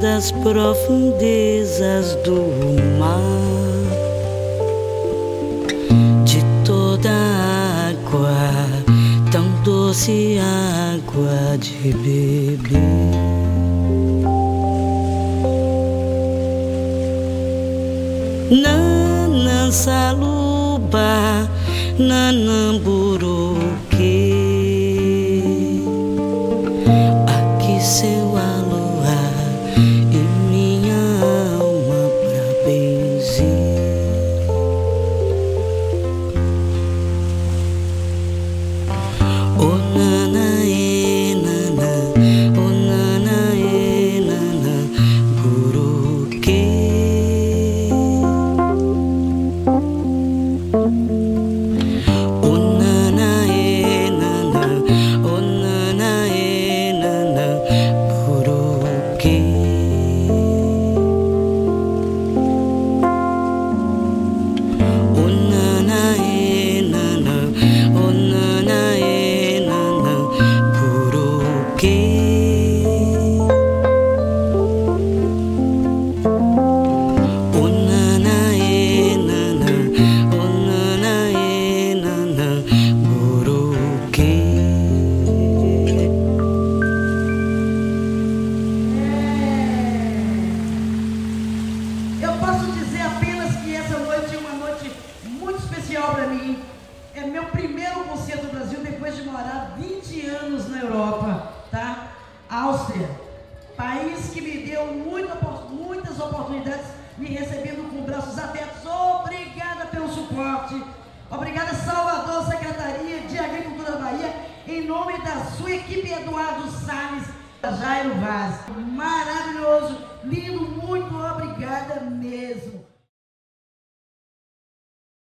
das profundezas do mar, de toda água, tão doce água de beber. Nanã saluba, nanamburuque. Me recebendo com braços abertos. Obrigada pelo suporte. Obrigada, Salvador, Secretaria de Agricultura da Bahia, em nome da sua equipe Eduardo Salles, Jairo Vaz. Maravilhoso, lindo, muito obrigada.